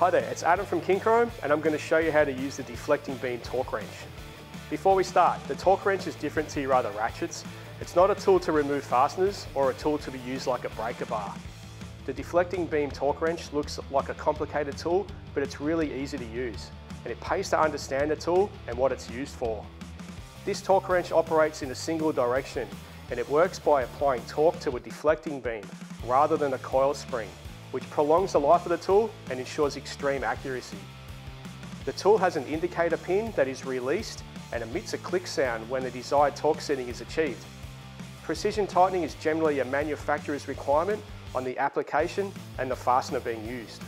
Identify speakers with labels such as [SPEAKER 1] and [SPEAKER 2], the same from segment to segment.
[SPEAKER 1] Hi there, it's Adam from Kincrome and I'm going to show you how to use the deflecting beam torque wrench. Before we start, the torque wrench is different to your other ratchets. It's not a tool to remove fasteners or a tool to be used like a breaker bar. The deflecting beam torque wrench looks like a complicated tool, but it's really easy to use and it pays to understand the tool and what it's used for. This torque wrench operates in a single direction and it works by applying torque to a deflecting beam rather than a coil spring, which prolongs the life of the tool and ensures extreme accuracy. The tool has an indicator pin that is released and emits a click sound when the desired torque setting is achieved. Precision tightening is generally a manufacturer's requirement on the application and the fastener being used.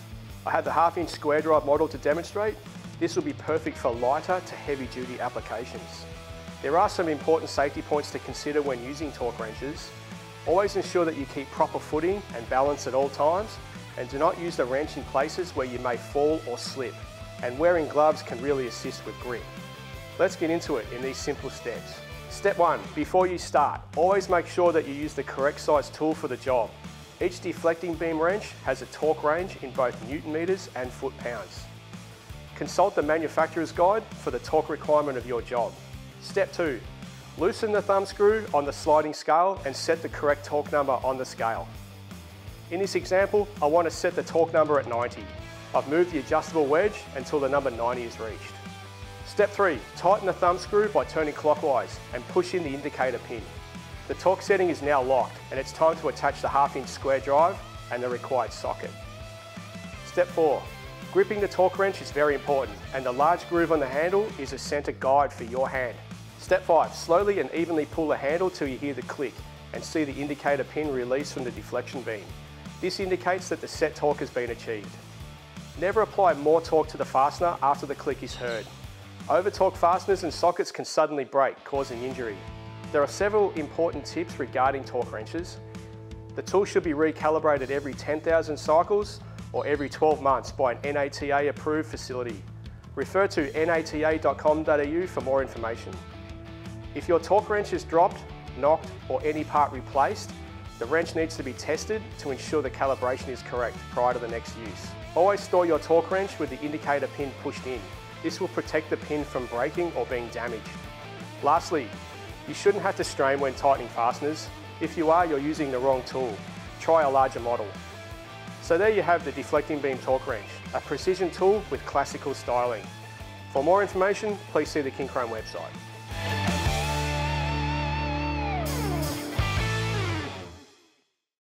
[SPEAKER 1] I have the half inch square drive model to demonstrate. This will be perfect for lighter to heavy duty applications. There are some important safety points to consider when using torque wrenches. Always ensure that you keep proper footing and balance at all times and do not use the wrench in places where you may fall or slip and wearing gloves can really assist with grip. Let's get into it in these simple steps. Step one, before you start, always make sure that you use the correct size tool for the job. Each deflecting beam wrench has a torque range in both newton meters and foot pounds. Consult the manufacturer's guide for the torque requirement of your job. Step two, loosen the thumb screw on the sliding scale and set the correct torque number on the scale. In this example, I want to set the torque number at 90. I've moved the adjustable wedge until the number 90 is reached. Step three, tighten the thumb screw by turning clockwise and push in the indicator pin. The torque setting is now locked and it's time to attach the half inch square drive and the required socket. Step four, gripping the torque wrench is very important and the large groove on the handle is a center guide for your hand. Step 5. Slowly and evenly pull the handle till you hear the click and see the indicator pin release from the deflection beam. This indicates that the set torque has been achieved. Never apply more torque to the fastener after the click is heard. Over-torque fasteners and sockets can suddenly break, causing injury. There are several important tips regarding torque wrenches. The tool should be recalibrated every 10,000 cycles or every 12 months by an NATA approved facility. Refer to nata.com.au for more information. If your torque wrench is dropped, knocked or any part replaced, the wrench needs to be tested to ensure the calibration is correct prior to the next use. Always store your torque wrench with the indicator pin pushed in. This will protect the pin from breaking or being damaged. Lastly, you shouldn't have to strain when tightening fasteners. If you are, you're using the wrong tool. Try a larger model. So there you have the deflecting beam torque wrench, a precision tool with classical styling. For more information, please see the Kincrome website.